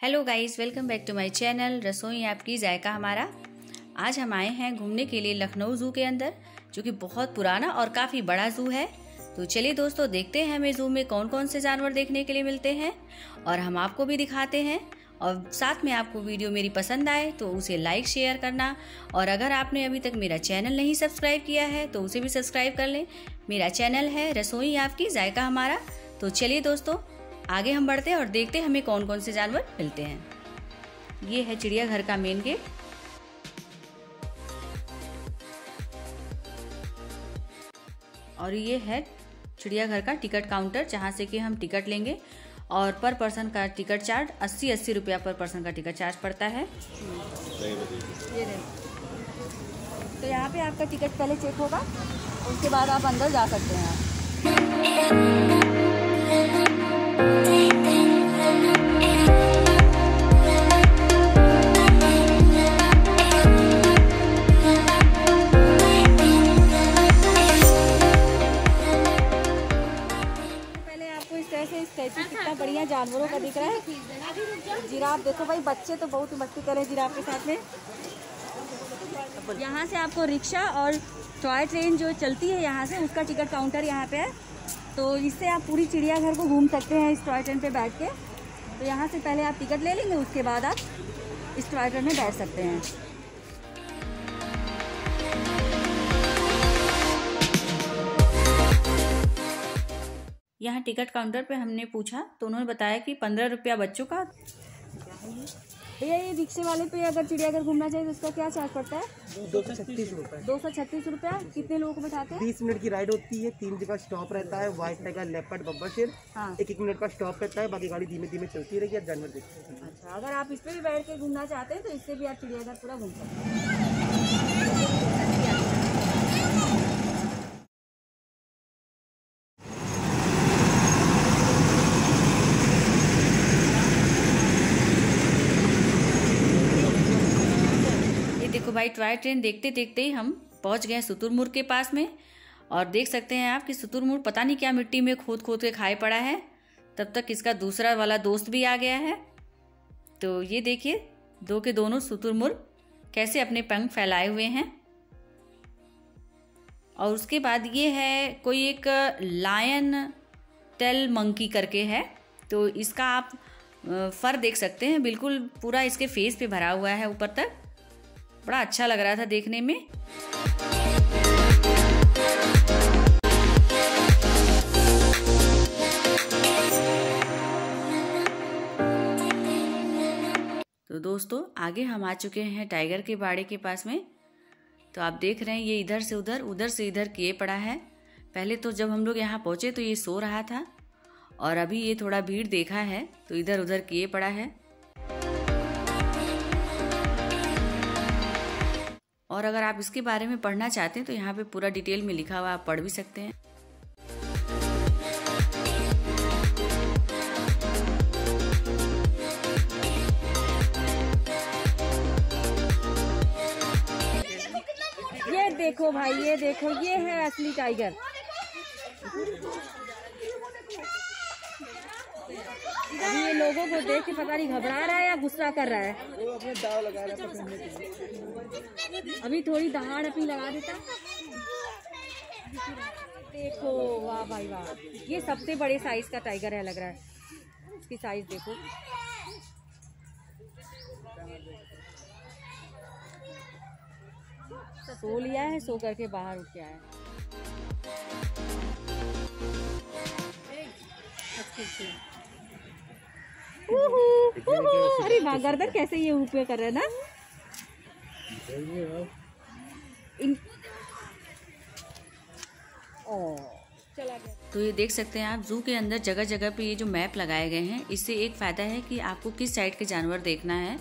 Hello guys welcome back to my channel रसोई आपकी जायका हमारा। आज हम आए हैं घूमने के लिए लखनऊ ज़ू के अंदर, जो कि बहुत पुराना और काफ़ी बड़ा ज़ू है। तो चलिए दोस्तों, देखते हैं हमें ज़ू में कौन कौन से जानवर देखने के लिए मिलते हैं, और हम आपको भी दिखाते हैं। और साथ में आपको वीडियो मेरी पसंद आए तो उसे लाइक शेयर करना। और अगर आपने अभी तक मेरा चैनल नहीं सब्सक्राइब किया है तो उसे भी सब्सक्राइब कर लें। मेरा चैनल है रसोई आपकी जायका हमारा। तो चलिए दोस्तों आगे हम बढ़ते हैं और देखते हैं हमें कौन कौन से जानवर मिलते हैं। ये है चिड़ियाघर का मेन गेट और ये है चिड़ियाघर का टिकट काउंटर जहाँ से कि हम टिकट लेंगे। और पर पर्सन का टिकट चार्ज अस्सी अस्सी रुपया पर पर्सन का टिकट चार्ज पड़ता है। ये तो यहाँ पे आपका टिकट पहले चेक होगा, उसके बाद आप अंदर जा सकते हैं। बढ़िया जानवरों का दिख रहा है। जिराफ देखो भाई, बच्चे तो बहुत मस्ती कर रहे हैं जिराफ के साथ में। यहाँ से आपको रिक्शा और टॉय ट्रेन जो चलती है यहाँ से, उसका टिकट काउंटर यहाँ पे है। तो इससे आप पूरी चिड़ियाघर को घूम सकते हैं इस टॉय ट्रेन पे बैठ के। तो यहाँ से पहले आप टिकट ले लेंगे, उसके बाद आप इस टॉय ट्रेन में बैठ सकते हैं। यहाँ टिकट काउंटर पे हमने पूछा तो उन्होंने बताया कि पंद्रह रुपया बच्चों का। भैया, ये रिक्शे वाले पे अगर चिड़ियाघर घूमना चाहिए तो उसका क्या चार्ज पड़ता है? दो सौ छत्तीस रुपए। दो सौ छत्तीस रुपया? कितने लोगों को बैठाते हैं? बीस मिनट की राइड होती है तीन जगह स्टॉप रहता है व्हाइट टाइगर लेपर्ड बब्बर शेर हाँ। एक एक मिनट का स्टॉप रहता है बाकी गाड़ी धीमे धीमे चलती रहेगी आप जानवर देखते हैं। अच्छा अगर आप इस पर भी बैठ के घूमना चाहते हैं तो इससे भी आप चिड़ियाघर पूरा घूम सकते हैं। भाई टॉय ट्रेन देखते देखते ही हम पहुँच गए सुतुरमुर के पास में। और देख सकते हैं आप कि सुतुरमुर पता नहीं क्या मिट्टी में खोद खोद के खाए पड़ा है। तब तक इसका दूसरा वाला दोस्त भी आ गया है। तो ये देखिए, दो के दोनों सुतुरमुर कैसे अपने पंख फैलाए हुए हैं। और उसके बाद ये है, कोई एक लायन टेल मंकी करके है। तो इसका आप फर देख सकते हैं, बिल्कुल पूरा इसके फेस पे भरा हुआ है ऊपर तक। बड़ा अच्छा लग रहा था देखने में। तो दोस्तों, आगे हम आ चुके हैं टाइगर के बाड़े के पास में। तो आप देख रहे हैं, ये इधर से उधर उधर से इधर किए पड़ा है। पहले तो जब हम लोग यहाँ पहुँचे तो ये सो रहा था, और अभी ये थोड़ा भीड़ देखा है तो इधर उधर किए पड़ा है। और अगर आप इसके बारे में पढ़ना चाहते हैं तो यहाँ पे पूरा डिटेल में लिखा हुआ आप पढ़ भी सकते हैं। ये देखो भाई ये देखो ये है असली टाइगर अभी ये लोगों को देख के पता नहीं घबरा रहा है या गुस्सा कर रहा है? अभी थोड़ी दहाड़ अपनी लगा देता। देखो, वाह भाई वाह। ये सबसे बड़े साइज़ का टाइगर है लग रहा है। इसकी साइज़ देखो। सो लिया है, सो करके बाहर उठ के आया अच्छी अरे वाह गर्दन कैसे ये ऊपर कर रहे ना? इन तो ये देख सकते हैं आप जू के अंदर जगह जगह पे ये जो मैप लगाए गए हैं इससे एक फ़ायदा है कि आपको किस साइड के जानवर देखना है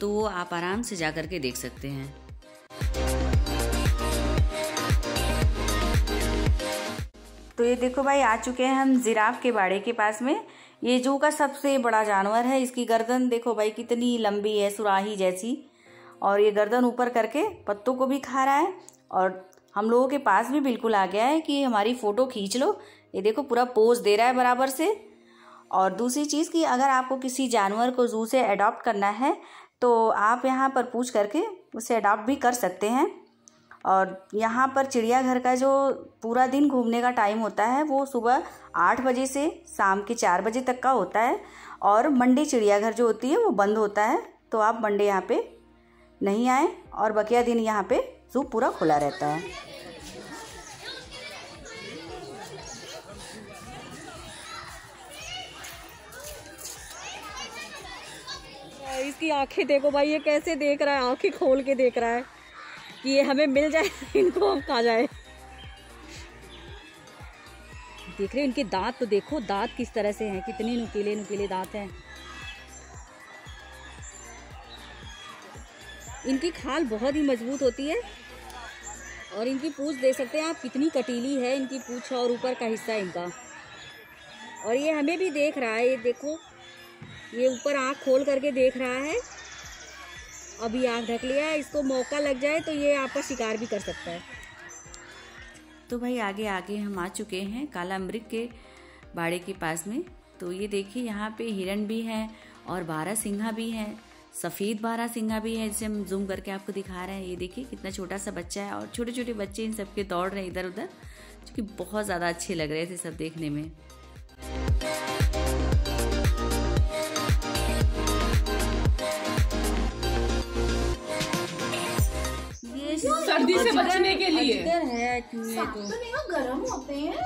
तो वो आप आराम से जा करके देख सकते हैं। तो ये देखो भाई आ चुके हैं हम जिराफ के बाड़े के पास में। ये जू का सबसे बड़ा जानवर है। इसकी गर्दन देखो भाई, कितनी लंबी है, सुराही जैसी। और ये गर्दन ऊपर करके पत्तों को भी खा रहा है। और हम लोगों के पास भी बिल्कुल आ गया है कि हमारी फ़ोटो खींच लो। ये देखो पूरा पोज दे रहा है बराबर से। और दूसरी चीज़ कि अगर आपको किसी जानवर को जू से अडॉप्ट करना है तो आप यहाँ पर पूछ करके उसे अडॉप्ट भी कर सकते हैं। और यहाँ पर चिड़ियाघर का जो पूरा दिन घूमने का टाइम होता है, वो सुबह आठ बजे से शाम के चार बजे तक का होता है और मंडे चिड़ियाघर जो होती है, वो बंद होता है। तो आप मंडे यहाँ पे नहीं आए और बकिया दिन यहाँ पे जू पूरा खुला रहता है। इसकी आँखें देखो भाई, ये कैसे देख रहा है? आँखें खोल के देख रहा है। कि ये हमें मिल जाए, इनको हम खा जाए। देख रहे इनके दांत तो देखो, दांत किस तरह से हैं, कितने नुकीले नुकीले दांत हैं। इनकी खाल बहुत ही मज़बूत होती है, और इनकी पूछ देख सकते हैं आप, कितनी कटीली है इनकी पूछ, और ऊपर का हिस्सा इनका। और ये हमें भी देख रहा है, ये देखो, ये ऊपर आँख खोल करके देख रहा है अभी आँख ढक लिया है, इसको मौका लग जाए तो ये आपका शिकार भी कर सकता है। तो भाई आगे आगे हम आ चुके हैं काला मृग के बाड़े के पास में। तो ये देखिए, यहाँ पे हिरण भी है और बारह सिंघा भी हैं, सफ़ेद बारह सिंघा भी है, जिसे हम जूम करके आपको दिखा रहे हैं। ये देखिए, कितना छोटा सा बच्चा है और छोटे छोटे बच्चे इन सबके दौड़ रहे हैं इधर उधर जो कि बहुत ज़्यादा अच्छे लग रहे थे सब देखने में। से बचने के लिए। है तो गर्म होते हैं।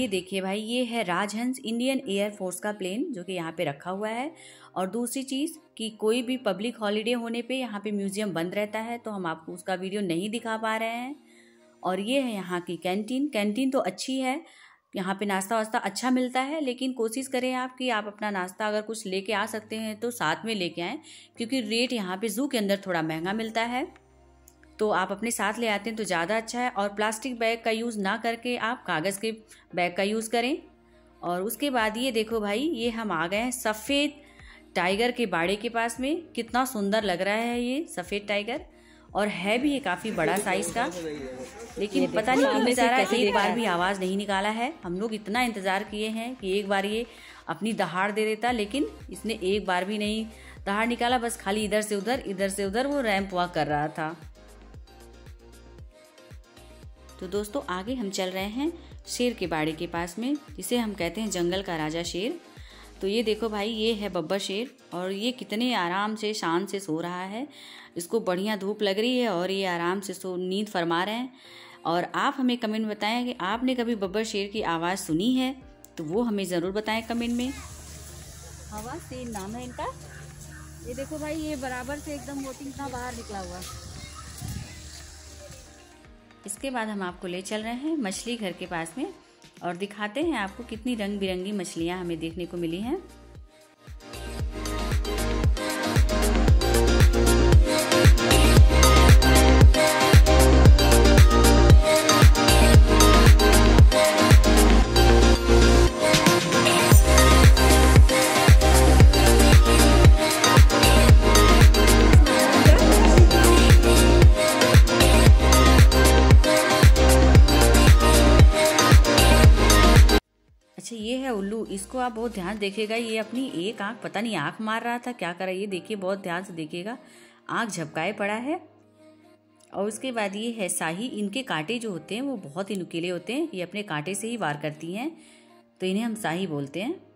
ये देखिए भाई, ये है राजहंस इंडियन एयर फोर्स का प्लेन जो कि यहाँ पे रखा हुआ है। और दूसरी चीज़ कि कोई भी पब्लिक हॉलीडे होने पे यहाँ पे म्यूज़ियम बंद रहता है तो हम आपको उसका वीडियो नहीं दिखा पा रहे हैं। और ये है यहाँ की कैंटीन। कैंटीन तो अच्छी है, यहाँ पे नाश्ता वास्ता अच्छा मिलता है, लेकिन कोशिश करें आप कि आप अपना नाश्ता अगर कुछ लेके आ सकते हैं तो साथ में लेके आएँ, क्योंकि रेट यहाँ पे ज़ू के अंदर थोड़ा महँगा मिलता है। तो आप अपने साथ ले आते हैं तो ज़्यादा अच्छा है। और प्लास्टिक बैग का यूज़ ना करके आप कागज़ के बैग का यूज़ करें। और उसके बाद ये देखो भाई ये हम आ गए हैं सफ़ेद टाइगर के बाड़े के पास में। कितना सुंदर लग रहा है ये सफ़ेद टाइगर। और है भी ये काफ़ी बड़ा साइज़ का। लेकिन पता नहीं क्यों बेचारा एक बार भी आवाज़ नहीं निकाला है। हम लोग इतना इंतज़ार किए हैं कि एक बार ये अपनी दहाड़ दे देता लेकिन इसने एक बार भी नहीं दहाड़ निकाला। बस खाली इधर से उधर इधर से उधर वो रैंप वॉक कर रहा था। तो दोस्तों, आगे हम चल रहे हैं शेर के बाड़े के पास में, जिसे हम कहते हैं जंगल का राजा शेर। तो ये देखो भाई, ये है बब्बर शेर, और ये कितने आराम से शान से सो रहा है। इसको बढ़िया धूप लग रही है और ये आराम से सो, नींद फरमा रहे हैं। और आप हमें कमेंट बताएँ कि आपने कभी बब्बर शेर की आवाज़ सुनी है? तो वो हमें ज़रूर बताएँ कमेंट में। हवा से नाम है इनका। ये देखो भाई, ये बराबर से एकदम वोटिंग का बाहर निकला हुआ इसके बाद हम आपको ले चल रहे हैं मछली घर के पास में और दिखाते हैं आपको कितनी रंग बिरंगी मछलियाँ हमें देखने को मिली हैं। इसको आप बहुत ध्यान देखेगा, ये अपनी एक आँख, पता नहीं, आँख मार रहा था, क्या करा है ये देखिए, बहुत ध्यान से देखेगा। आँख झपकाए पड़ा है। और उसके बाद ये है शाही इनके कांटे जो होते हैं, वो बहुत ही नुकीले होते हैं। ये अपने कांटे से ही वार करती हैं। तो इन्हें हम शाही बोलते हैं।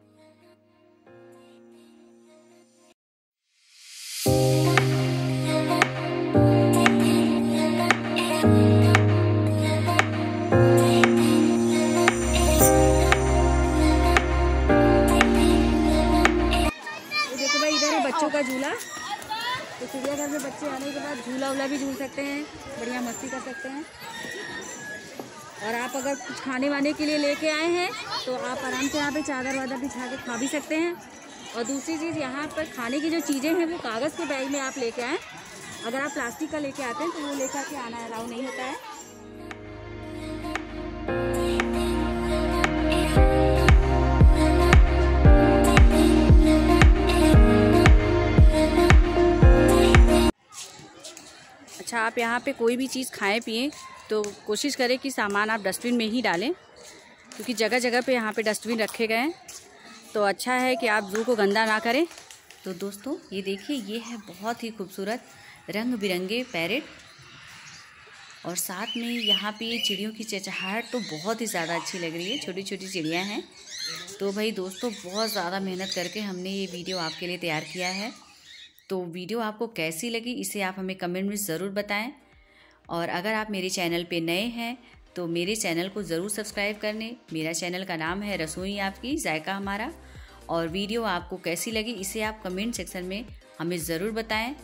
मस्ती कर सकते हैं। और आप अगर कुछ खाने वाने के लिए लेके आए हैं तो आप आराम से यहाँ पे चादर वादर बिछा के खा भी सकते हैं। और दूसरी चीज़, यहाँ पर खाने की जो चीज़ें हैं, वो कागज़ के बैग में आप लेके आएँ। अगर आप प्लास्टिक का लेके आते हैं तो वो लेकर के आना अलाउ नहीं होता है। अच्छा आप यहाँ पे कोई भी चीज़ खाएँ, पिएँ तो कोशिश करें कि सामान आप डस्टबिन में ही डालें, क्योंकि जगह जगह पे यहाँ पे डस्टबिन रखे गए हैं। तो अच्छा है कि आप जू को गंदा ना करें। तो दोस्तों, ये देखिए, ये है बहुत ही खूबसूरत रंग बिरंगे पैरेट। और साथ में यहाँ पे चिड़ियों की चहचहाहट तो बहुत ही ज़्यादा अच्छी लग रही है छोटी छोटी चिड़ियाँ हैं। तो भाई दोस्तों, बहुत ज़्यादा मेहनत करके हमने ये वीडियो आपके लिए तैयार किया है। तो वीडियो आपको कैसी लगी, इसे आप हमें कमेंट में ज़रूर बताएँ। और अगर आप मेरे चैनल पे नए हैं तो मेरे चैनल को ज़रूर सब्सक्राइब कर लें। मेरा चैनल का नाम है रसोई आपकी, जायका हमारा। और वीडियो आपको कैसी लगी, इसे आप कमेंट सेक्शन में हमें ज़रूर बताएँ।